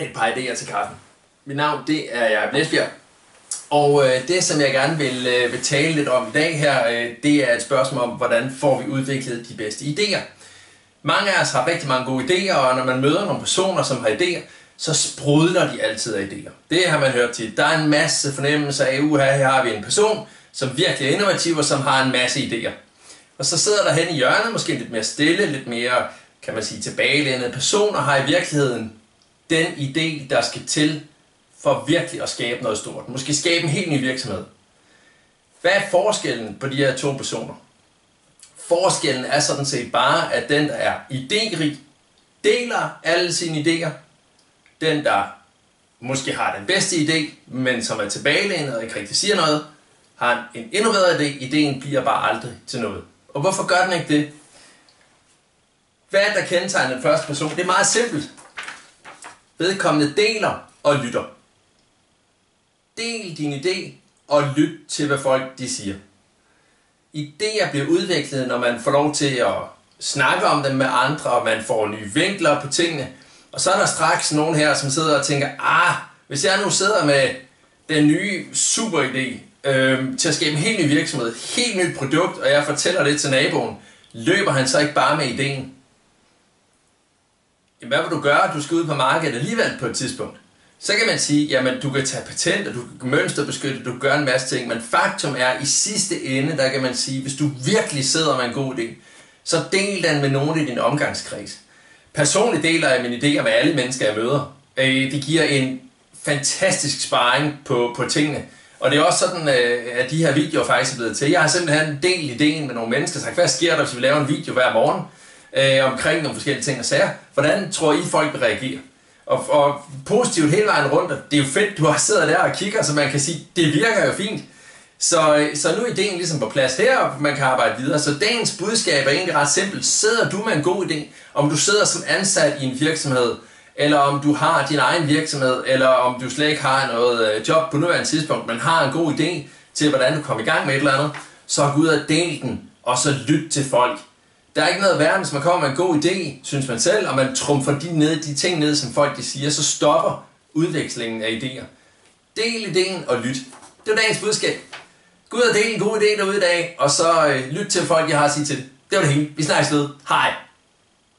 et par idéer til kaffen. Mit navn det er Jacob Nesbjerg, og øh, det som jeg gerne vil, øh, vil tale lidt om i dag her, øh, det er et spørgsmål om, hvordan får vi udviklet de bedste idéer. Mange af os har rigtig mange gode idéer, og når man møder nogle personer, som har idéer, så sprudler de altid af idéer. Det har man hørt til. Der er en masse fornemmelser af, uha, her har vi en person, som virkelig er innovativ og som har en masse idéer. Og så sidder der hen i hjørnet, måske lidt mere stille, lidt mere, kan man sige, tilbagelændet person, og har i virkeligheden den idé, der skal til for virkelig at skabe noget stort. Måske skabe en helt ny virksomhed. Hvad er forskellen på de her to personer? Forskellen er sådan set bare, at den, der er idérig, deler alle sine idéer. Den, der måske har den bedste idé, men som er tilbagelænet og ikke rigtig siger noget, har en endnu bedre idé. Ideen bliver bare aldrig til noget. Og hvorfor gør den ikke det? Hvad er der kendetegner den første person? Det er meget simpelt. Vedkommende deler og lytter. Del din idé og lyt til, hvad folk de siger. Idéer bliver udviklet, når man får lov til at snakke om dem med andre, og man får nye vinkler på tingene. Og så er der straks nogen her, som sidder og tænker, ah, hvis jeg nu sidder med den nye super idé øh, til at skabe en helt ny virksomhed, helt nyt produkt, og jeg fortæller det til naboen, løber han så ikke bare med ideen? Jamen, hvad vil du gøre? Du skal ud på markedet alligevel på et tidspunkt. Så kan man sige, jamen du kan tage patent, og du kan mønsterbeskytte, du kan gøre en masse ting, men faktum er, i sidste ende, der kan man sige, hvis du virkelig sidder med en god idé, så del den med nogen i din omgangskreds. Personligt deler jeg mine idéer med alle mennesker, jeg møder. Øh, det giver en fantastisk sparring på, på tingene. Og det er også sådan, øh, at de her videoer faktisk er blevet til. Jeg har simpelthen delt ideen med nogle mennesker, sagt, hvad sker der, hvis vi laver en video hver morgen øh, omkring nogle forskellige ting og sager? Hvordan tror I, folk vil reagere? Og, og positivt hele vejen rundt, det er jo fedt, du har siddet der og kigger, så man kan sige, det virker jo fint. Så, øh, så nu er ideen ligesom på plads her, og man kan arbejde videre. Så dagens budskab er egentlig ret simpelt. Sidder du med en god idé, om du sidder som ansat i en virksomhed, eller om du har din egen virksomhed, eller om du slet ikke har noget øh, job på nuværende tidspunkt, men har en god idé til, hvordan du kommer i gang med et eller andet, så gå ud og del den, og så lyt til folk. Der er ikke noget værre, hvis man kommer med en god idé, synes man selv, og man trumfer de, ned, de ting ned, som folk de siger, så stopper udvekslingen af idéer. Del ideen og lyt. Det var dagens budskab. Gå ud og del en god idé derude i dag, og så øh, lyt til folk, jeg har at sige til det. Det var det hele. Vi snakkes ved. Hej.